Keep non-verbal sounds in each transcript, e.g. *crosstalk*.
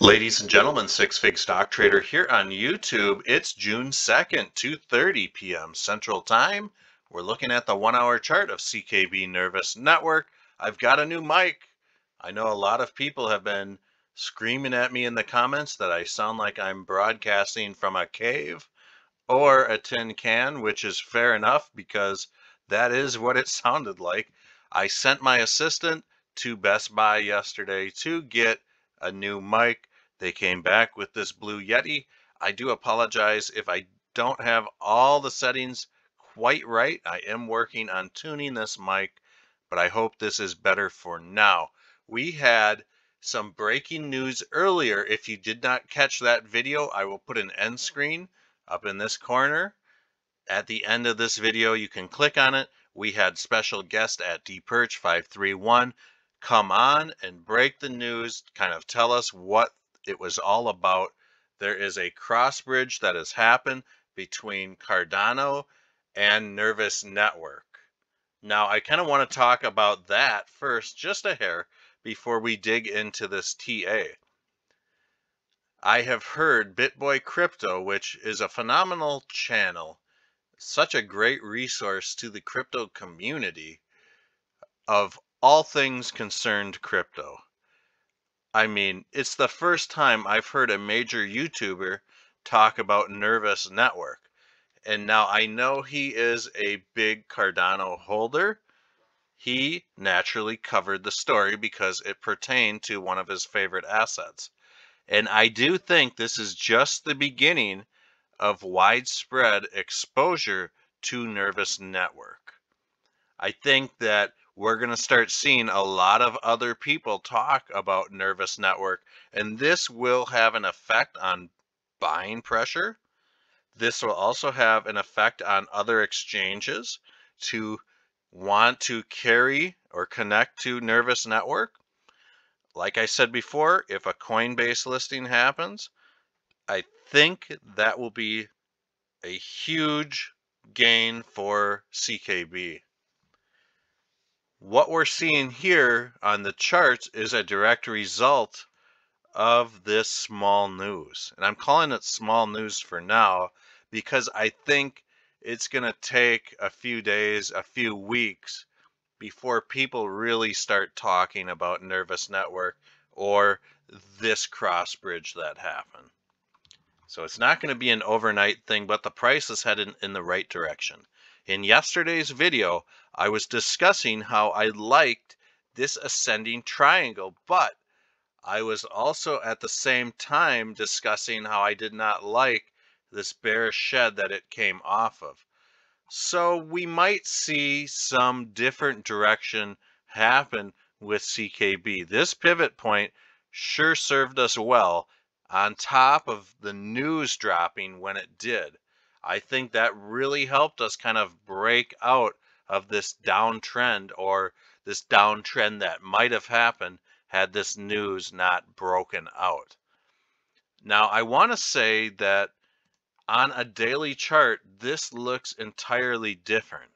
Ladies and gentlemen, Six Fig Stock Trader here on YouTube. It's June 2nd, 2.30 p.m. Central Time. We're looking at the one-hour chart of CKB Nervos Network. I've got a new mic. I know a lot of people have been screaming at me in the comments that I sound like I'm broadcasting from a cave or a tin can, which is fair enough because that is what it *laughs* sounded like. I sent my assistant to Best Buy yesterday to get a new mic. They came back with this Blue Yeti. I do apologize if I don't have all the settings quite right. I am working on tuning this mic, but I hope this is better for now. We had some breaking news earlier. If you did not catch that video, I will put an end screen up in this corner. At the end of this video, you can click on it. We had special guest at dperch 531 come on and break the news, kind of tell us what it was all about. There is a cross bridge that has happened between Cardano and Nervos Network. Now, I kind of want to talk about that first, just a hair, before we dig into this TA. I have heard BitBoy Crypto, which is a phenomenal channel, such a great resource to the crypto community of all things concerned crypto. I mean, it's the first time I've heard a major YouTuber talk about Nervos Network. And now I know he is a big Cardano holder. He naturally covered the story because it pertained to one of his favorite assets. And I do think this is just the beginning of widespread exposure to Nervos Network. I think that we're going to start seeing a lot of other people talk about Nervos network and this will have an effect on buying pressure. This will also have an effect on other exchanges to want to carry or connect to Nervos network. Like i said before if a coinbase listing happens i think that will be a huge gain for ckb what we're seeing here on the charts is a direct result of this small news. And I'm calling it small news for now because I think it's going to take a few days, a few weeks before people really start talking about Nervos Network or this cross bridge that happened. So it's not going to be an overnight thing, but the price is headed in the right direction. In yesterday's video, I was discussing how I liked this ascending triangle, but I was also at the same time discussing how I did not like this bearish shed that it came off of. So we might see some different direction happen with CKB. This pivot point sure served us well on top of the news dropping when it did. I think that really helped us kind of break out of this downtrend or this downtrend that might have happened had this news not broken out. Now, I want to say that on a daily chart, this looks entirely different.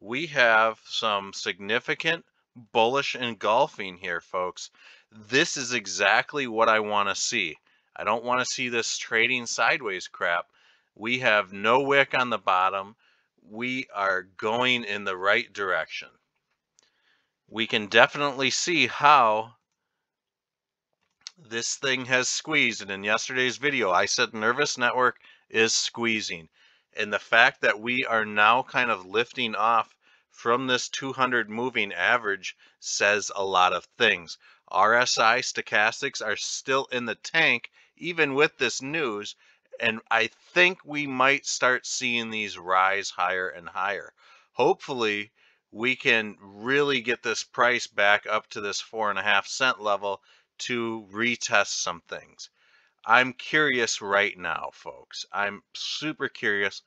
We have some significant bullish engulfing here, folks. This is exactly what I want to see. I don't want to see this trading sideways crap we have no wick on the bottom. We are going in the right direction. We can definitely see how this thing has squeezed. And in yesterday's video, I said Nervos network is squeezing. And the fact that we are now kind of lifting off from this 200 moving average says a lot of things. RSI stochastics are still in the tank, even with this news, and I think we might start seeing these rise higher and higher. Hopefully, we can really get this price back up to this four and a half cent level to retest some things. I'm curious right now, folks. I'm super curious.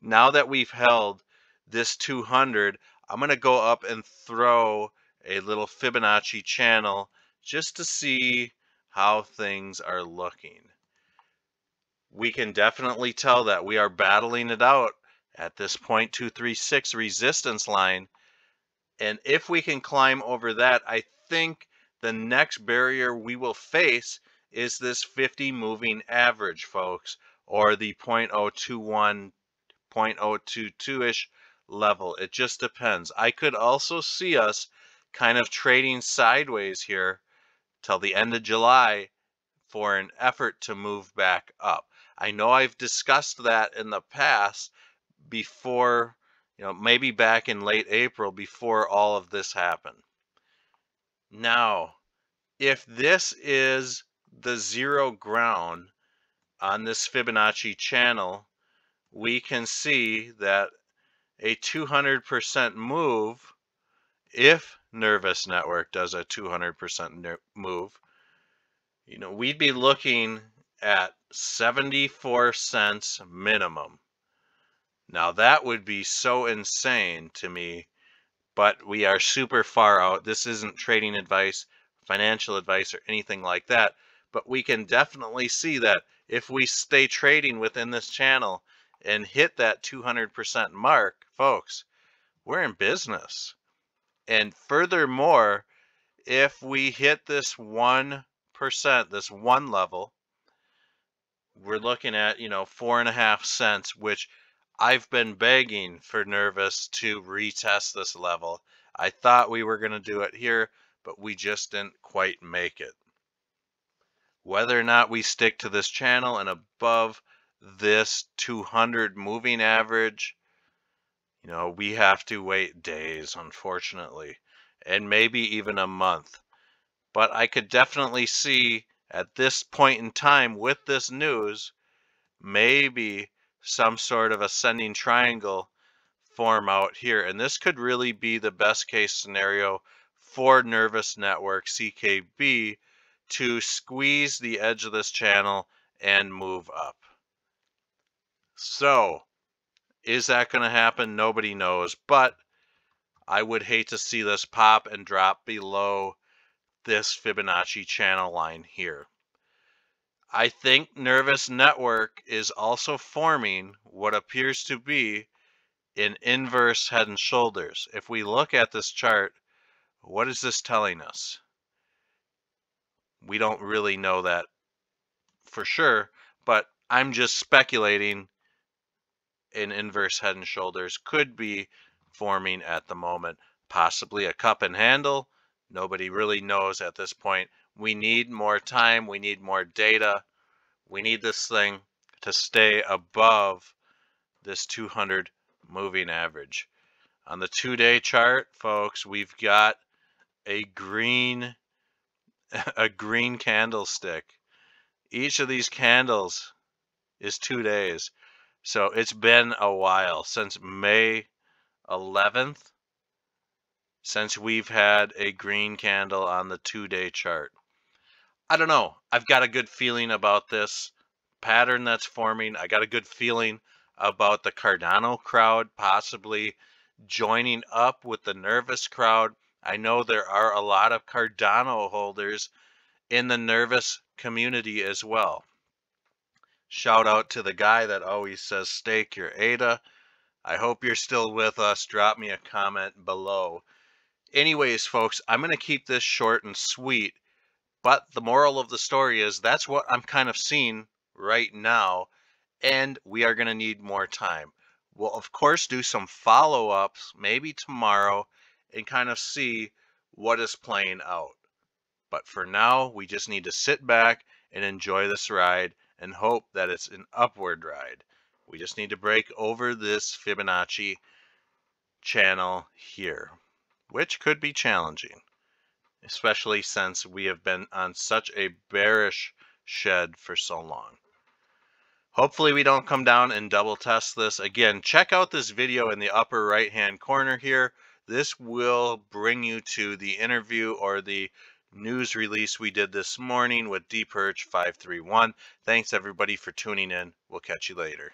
Now that we've held this 200, I'm going to go up and throw a little Fibonacci channel just to see how things are looking we can definitely tell that we are battling it out at this 0.236 resistance line. And if we can climb over that, I think the next barrier we will face is this 50 moving average, folks, or the 0.021, 0.022-ish level. It just depends. I could also see us kind of trading sideways here till the end of July for an effort to move back up. I know I've discussed that in the past before, you know, maybe back in late April before all of this happened. Now, if this is the zero ground on this Fibonacci channel, we can see that a 200% move, if Nervos Network does a 200% move, you know, we'd be looking at 74 cents minimum. Now that would be so insane to me, but we are super far out. This isn't trading advice, financial advice, or anything like that. But we can definitely see that if we stay trading within this channel and hit that 200% mark, folks, we're in business. And furthermore, if we hit this 1%, this one level, we're looking at, you know, four and a half cents, which I've been begging for Nervos to retest this level. I thought we were going to do it here, but we just didn't quite make it. Whether or not we stick to this channel and above this 200 moving average, you know, we have to wait days, unfortunately, and maybe even a month. But I could definitely see at this point in time with this news, maybe some sort of ascending triangle form out here. And this could really be the best case scenario for Nervos Network CKB to squeeze the edge of this channel and move up. So, is that going to happen? Nobody knows. But I would hate to see this pop and drop below this Fibonacci channel line here. I think Nervos Network is also forming what appears to be an inverse head and shoulders. If we look at this chart, what is this telling us? We don't really know that for sure, but I'm just speculating an inverse head and shoulders could be forming at the moment. Possibly a cup and handle. Nobody really knows at this point. We need more time. We need more data. We need this thing to stay above this 200 moving average. On the two-day chart, folks, we've got a green *laughs* a green candlestick. Each of these candles is two days. So it's been a while since May 11th since we've had a green candle on the two-day chart. I don't know. I've got a good feeling about this pattern that's forming. I got a good feeling about the Cardano crowd possibly joining up with the Nervos crowd. I know there are a lot of Cardano holders in the Nervos community as well. Shout out to the guy that always says stake your ADA. I hope you're still with us. Drop me a comment below. Anyways, folks, I'm going to keep this short and sweet. But the moral of the story is that's what I'm kind of seeing right now, and we are going to need more time. We'll, of course, do some follow ups, maybe tomorrow, and kind of see what is playing out. But for now, we just need to sit back and enjoy this ride and hope that it's an upward ride. We just need to break over this Fibonacci channel here, which could be challenging especially since we have been on such a bearish shed for so long. Hopefully we don't come down and double test this. Again, check out this video in the upper right hand corner here. This will bring you to the interview or the news release we did this morning with DPurge 531. Thanks everybody for tuning in. We'll catch you later.